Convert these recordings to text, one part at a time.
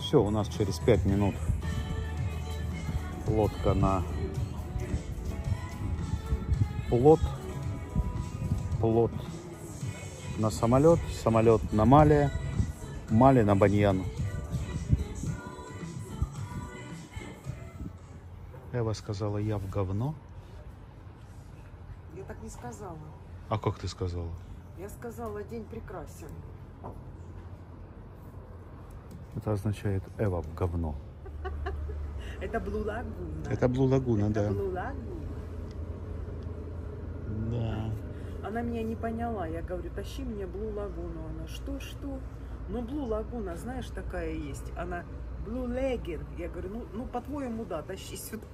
Все, у нас через 5 минут лодка на плот. Плот на самолет. Самолет на Мале. Мале на Баньян. Эва сказала, я в говно. Я так не сказала. А как ты сказала? Я сказала, день прекрасен. Это означает Эва в говно. Это Блу Лагуна. Это Блу Лагуна, да. Блу Лагуна. Да. Она меня не поняла. Я говорю, тащи мне Блу Лагуну. Она, что, что? Ну, Блу Лагуна, знаешь, такая есть. Она, Блу Легин. Я говорю, ну, ну по-твоему, да, тащи сюда.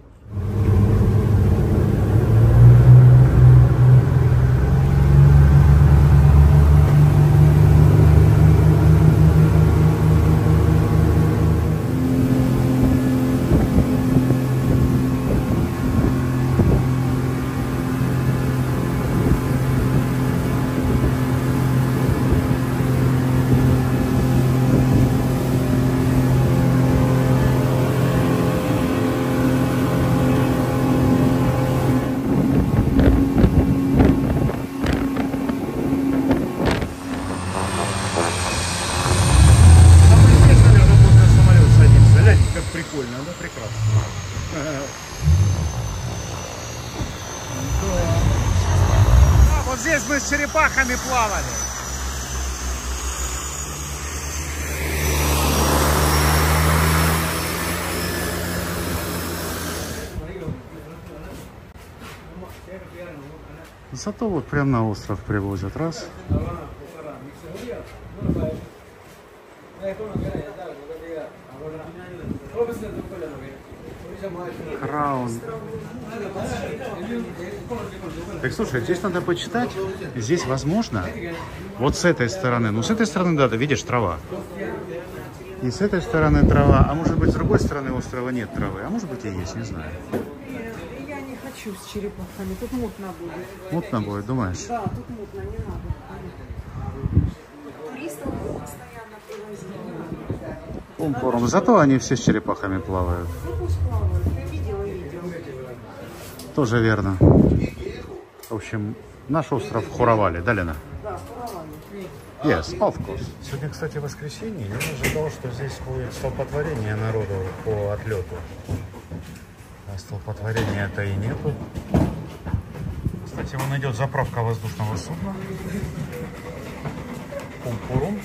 самолет садимся. Гляньте, как прикольно, да? Прекрасно. А, вот здесь мы с черепахами плавали. Зато вот прям на остров привозят. Раз. Краун. Так слушай, здесь надо почитать. Здесь возможно. Вот с этой стороны. Ну, с этой стороны, да, ты видишь, трава. И с этой стороны трава. А может быть, с другой стороны острова нет травы. А может быть и есть, не знаю. Я не хочу с черепахами. Тут мутно будет. Мутно будет, думаешь? Да, тут мутно, не надо. Туристов постоянно привозили. Зато они все с черепахами плавают. Тоже верно. В общем, наш остров Хуравали, да, Лена? Да, плавали. Yes, of course. Сегодня, кстати, воскресенье. Я ожидал, что здесь будет столпотворение народу по отлету. А столпотворения-то и нету. Кстати, вон идет заправка воздушного судна. Пум-пурум.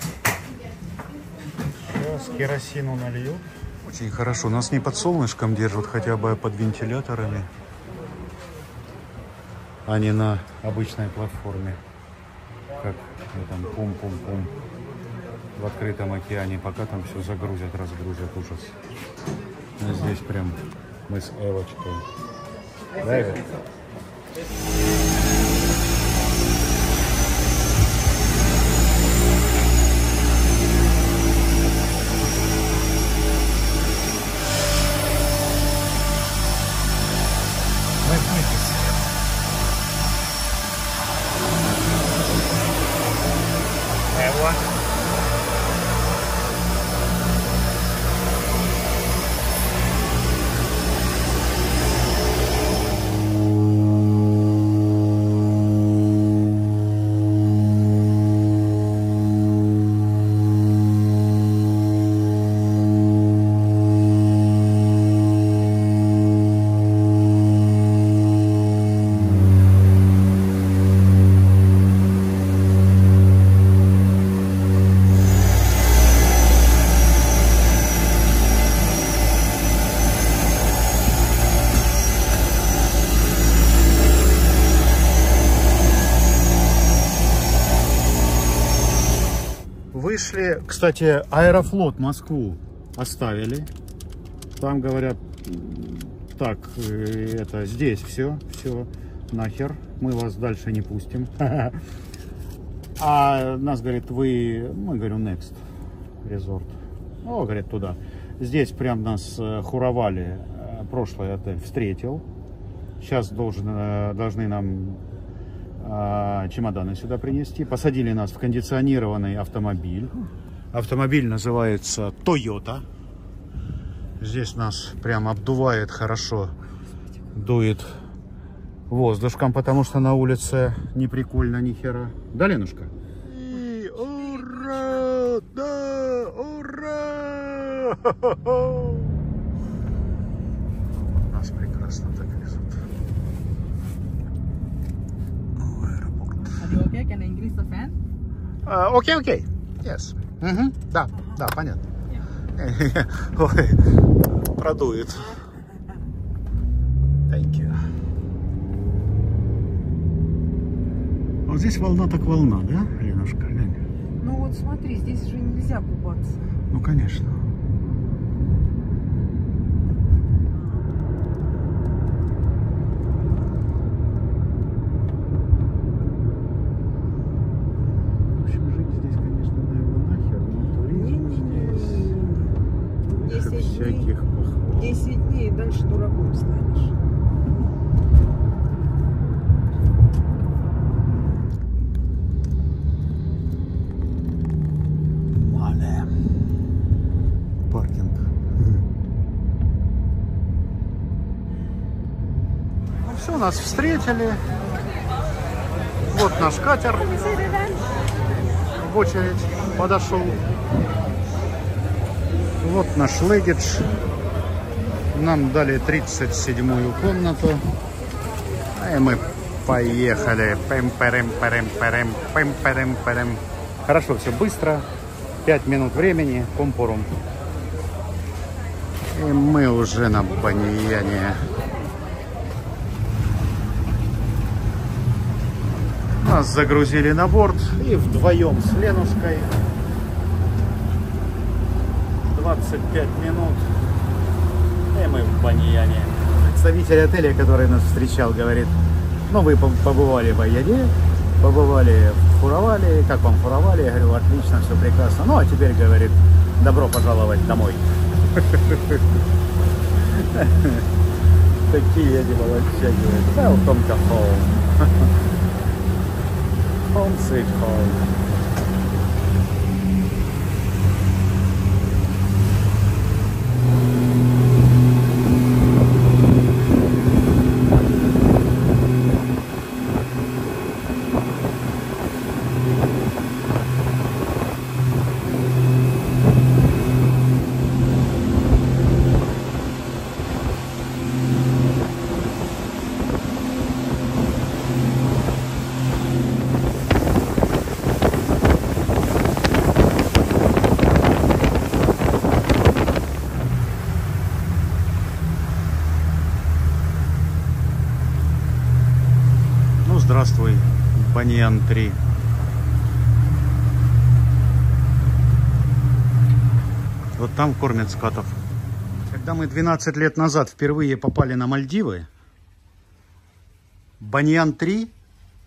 Сейчас керосину нальют. Очень хорошо. Нас не под солнышком держат, хотя бы под вентиляторами, а не на обычной платформе как этом пум-пум-пум в открытом океане, пока там все загрузят, разгрузят, ужас. А здесь прям мы с Эвочкой. Да, Эва? Вышли, кстати, Аэрофлот Москву оставили. Там говорят, так, э, это здесь все, все, нахер, мы вас дальше не пустим. А нас, говорит, вы, мы говорю, next resort. О, говорит, туда. Здесь прям нас э, Хуравали, э, прошлый отель, встретил. Сейчас должен, должны нам чемоданы сюда принести. Посадили нас в кондиционированный автомобиль. Автомобиль называется Toyota. Здесь нас прям обдувает хорошо. Дует воздушком, потому что на улице не прикольно ни хера. Да, Ленушка? И, ура! Да! Ура! Нас прекрасно так везут. В аэропорт. Can I increase the fan? А, Окей, окей. Yes. Мгм. Да, да, понятно. Ой, продует. Thank you. Вот здесь волна так волна, да, Ленушка? Глянь. Ну вот смотри, здесь же нельзя купаться. Ну, конечно. В общем, жить здесь, конечно, на его нахер, но туризм здесь выше 10 дней. всяких похвал. 10 дней, и дальше дураком станешь. Паркинг. Ну все, нас встретили. Вот наш катер. В очередь подошел. Вот наш легидж. Нам дали 37-ю комнату. И мы поехали. пэм пэрэм пэрэм пэрэм пэм пэрэм пэрэм Хорошо, все быстро. 5 минут времени. Пумпурум. И мы уже на Баньяне. Нас загрузили на борт и вдвоем с Ленушкой 25 минут мы в Баньяне. Представитель отеля, который нас встречал, говорит, ну вы побывали в Аяне, побывали в Фуравале, как вам Фуравале? Я говорю, отлично, все прекрасно. Ну а теперь, говорит, добро пожаловать домой. Такие они молодчаки. Welcome to home. Home sweet home. Ну, здравствуй, Баньян 3. Вот там кормят скатов. Когда мы 12 лет назад впервые попали на Мальдивы, Баньян 3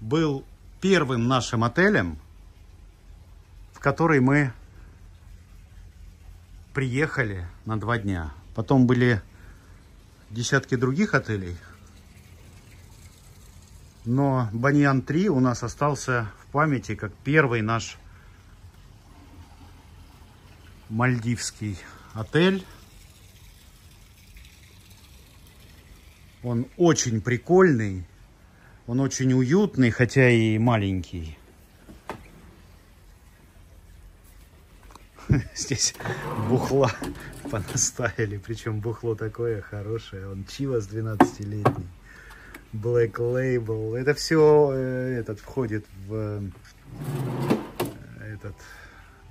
был первым нашим отелем, в который мы приехали на два дня. Потом были десятки других отелей, но Баньян 3 у нас остался в памяти как первый наш мальдивский отель. Он очень прикольный, он очень уютный, хотя и маленький. Здесь бухла понаставили, причем бухло такое хорошее. Он Чивас 12-летний. Black Label. Это все этот входит в э, этот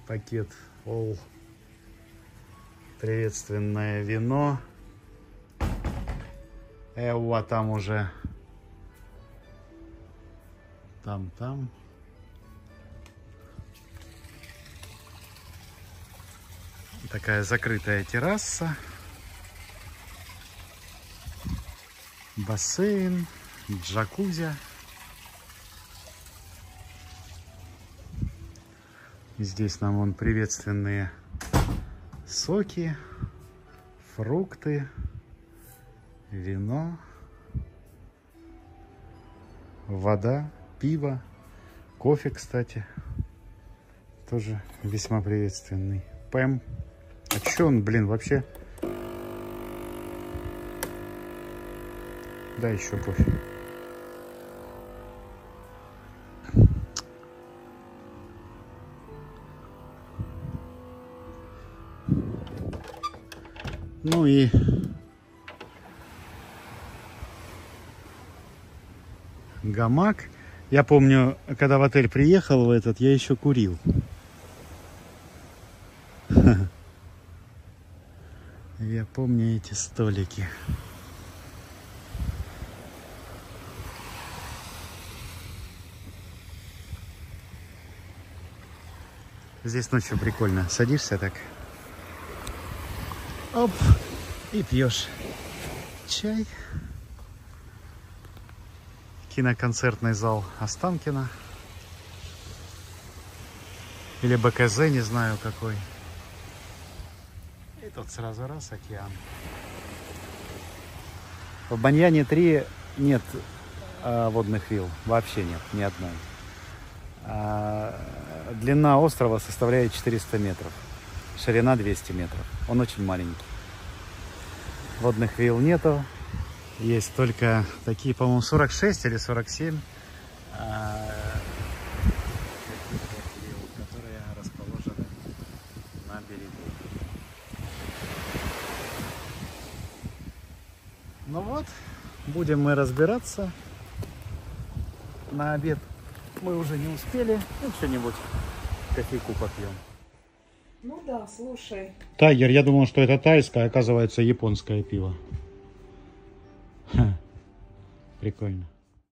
пакет All. Приветственное вино. Эва там уже. Там, там. Такая закрытая терраса. Бассейн, джакузи. Здесь нам вон приветственные соки, фрукты, вино, вода, пиво, кофе, кстати, тоже весьма приветственный. Пэм. А че он, блин, вообще Дай еще кофе. Ну и гамак. Я помню, когда в отель приехал в этот, я еще курил. Я помню эти столики. Здесь ночью прикольно. Садишься так. Оп. И пьешь чай. Киноконцертный зал Останкина. Или БКЗ, не знаю какой. И тут сразу раз океан. В Баньяне 3 нет а, водных вилл. Вообще нет, ни одной. Длина острова составляет 400 метров. Ширина 200 метров. Он очень маленький. Водных вилл нету. Есть только такие, по-моему, 46 или 47 а, которые расположены на берегу. Ну вот, будем мы разбираться. На обед мы уже не успели. Ну, что-нибудь кофейку попьем. Ну да, слушай. Тайгер, я думал, что это тайское, а оказывается японское пиво. Ха, Прикольно.